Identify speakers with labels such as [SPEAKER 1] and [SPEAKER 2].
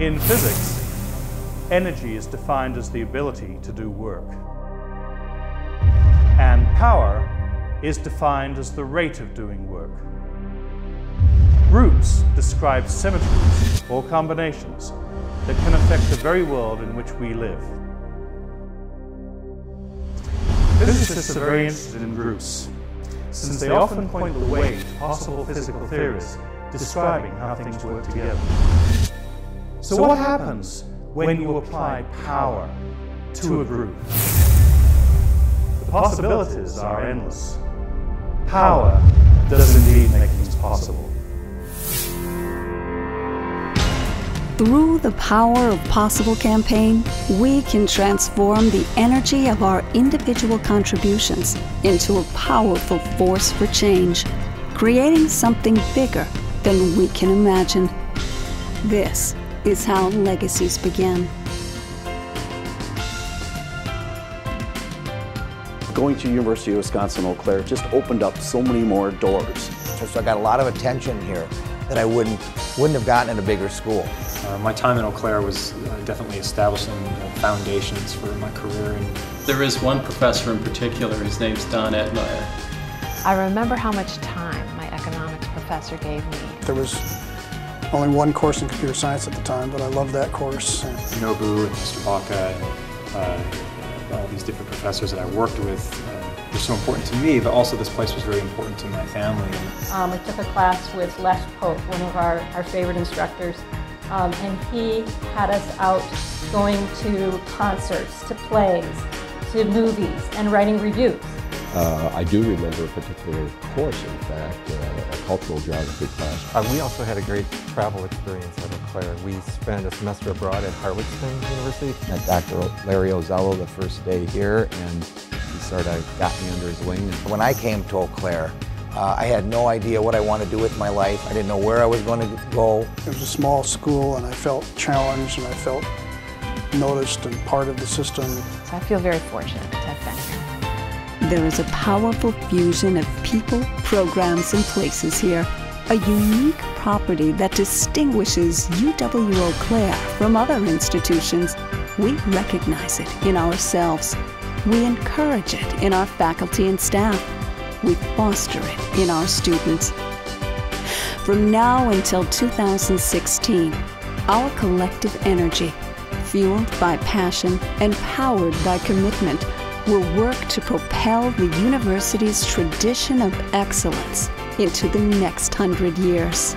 [SPEAKER 1] In physics, energy is defined as the ability to do work. And power is defined as the rate of doing work. Groups describe symmetries or combinations that can affect the very world in which we live. Physicists are very interested in groups, since they often point the way to possible physical theories describing how things work together. So what happens when you apply power to a group? The possibilities are endless. Power does indeed make things possible.
[SPEAKER 2] Through the Power of Possible campaign, we can transform the energy of our individual contributions into a powerful force for change, creating something bigger than we can imagine. This is how legacies begin.
[SPEAKER 3] Going to University of Wisconsin Eau Claire just opened up so many more doors.
[SPEAKER 4] So I got a lot of attention here that I wouldn't wouldn't have gotten in a bigger school.
[SPEAKER 5] Uh, my time in Eau Claire was uh, definitely establishing uh, foundations for my career. And
[SPEAKER 6] there is one professor in particular, his name's Don Edmeyer.
[SPEAKER 7] I remember how much time my economics professor gave me.
[SPEAKER 8] There was only one course in computer science at the time, but I loved that course.
[SPEAKER 5] Nobu and Mr. Baca and uh, all these different professors that I worked with uh, were so important to me, but also this place was very important to my family.
[SPEAKER 9] Um, I took a class with Les Pope, one of our, our favorite instructors, um, and he had us out going to concerts, to plays, to movies, and writing reviews.
[SPEAKER 10] Uh, I do remember a particular course, in fact, uh, a cultural geography class.
[SPEAKER 11] Uh, we also had a great travel experience at Eau Claire. We spent a semester abroad at Harwich-Spring University.
[SPEAKER 12] Met Dr. Larry Ozello the first day here, and he sort of got me under his wing.
[SPEAKER 4] When I came to Eau Claire, uh, I had no idea what I wanted to do with my life. I didn't know where I was going to go.
[SPEAKER 8] It was a small school, and I felt challenged, and I felt noticed and part of the system.
[SPEAKER 7] So I feel very fortunate to have been here.
[SPEAKER 2] There is a powerful fusion of people, programs, and places here. A unique property that distinguishes UW Eau Claire from other institutions. We recognize it in ourselves. We encourage it in our faculty and staff. We foster it in our students. From now until 2016, our collective energy, fueled by passion and powered by commitment, will work to propel the university's tradition of excellence into the next hundred years.